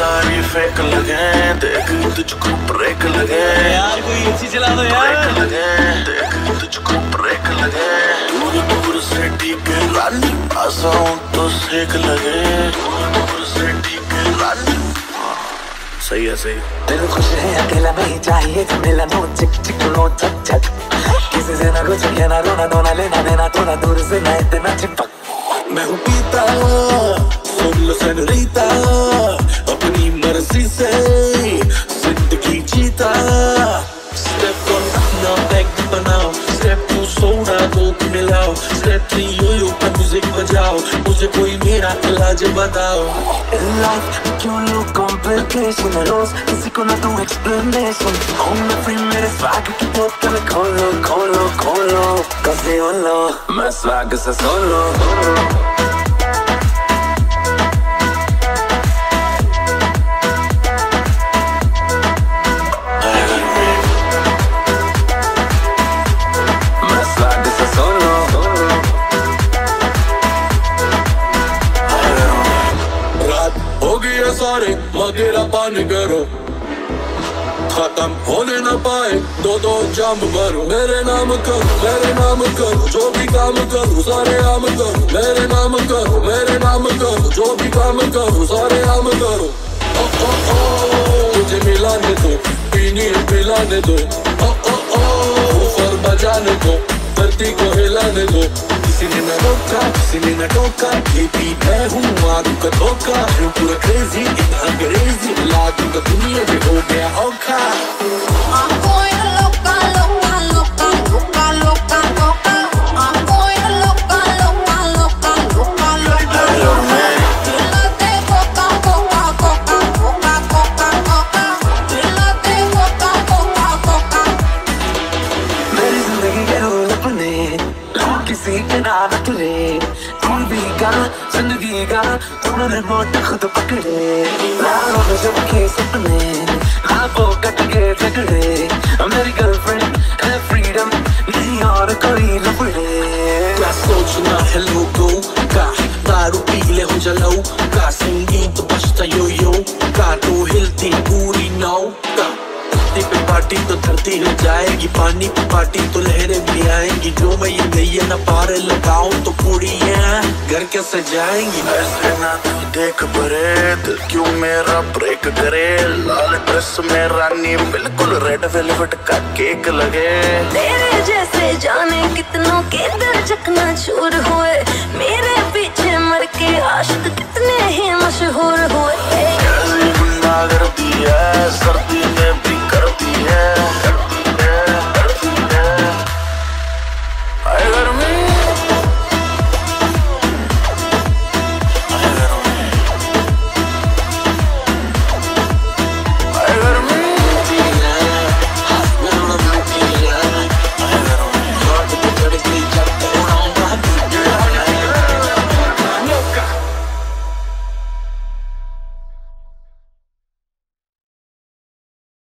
सारी फेक लगे देख तुझको ब्रेक लगे यार कोई एसी चला दो यार। ब्रेक लगे देख तुझको ब्रेक लगे दूर दूर से ठीक है रानी तो सेक लगे दूर दूर से ठीक रानी सही है सही दिल खुश है अकेला नहीं चाहिए झमेला नो चिक चिक नो चक चक किसी से ना कुछ कहना रोना धोना लेना देना थोड़ा दूर से ना इतना चिपक। मैं हूँ पीता सुन लो सेनोरीता से ज़िंदगी जीता। स्टेप वन अपना बैग बनाओ। स्टेप टू सोडा कोक मिलाओ। स्टेप थ्री यो यो पर म्यूज़िक बजाओ। मुझे कोई मेरा इलाज बताओ। लाइफ क्यों लो कॉम्प्लिकेशन रोज किसी को ना दूँ एक्सप्लेनेशन होम में फ्री मेरे स्वैग की बोतल खोलो खोलो खोलो। कभी बोलो मैं स्वैग से सोलो। सारे मगेरा पानी करो। खत्म होने न पाए, दो दो जाम भरो मेरे नाम करो, मेरे नाम करो, जो भी काम करो, सारे आम करो। मेरे नाम करो, मेरे नाम करो, जो भी काम करो, सारे आम करो। ओ ओ ओ, मुझे मिलाने दो, पीनी पिलाने दो। ओ ओ ओ, ऊपर बजाने दो, धरती को हिलाने दो। किसी ने न रोका सिलेना टोका ये भी मैं हूँ आगू का धोखा पूरा क्रेजी इतना अंग्रेज़ी लागू का दुनिया में हो गया औखा ज़िंदगी का तुम रिमोट खुद पकड़े सपने ख्वाबों कट के झगड़े धरती पे पार्टी तो धरती हो जाएगी पानी पे पार्टी तो लहरें भी आएँगी। जो मैं ये गई ना पार लगाऊँ तो कुड़ियाँ घर कैसे जाएँगी? ऐसे ना तू देख परे दिल क्यों मेरा ब्रेक करे? लाल ड्रेस में रानी बिल्कुल रेड वेलवेट का केक लगे। तेरे जैसे जाने कितनों के दिल चकना चूर हुए। मेरे पीछे मर के आशिक कितने ही मशहूर हुए।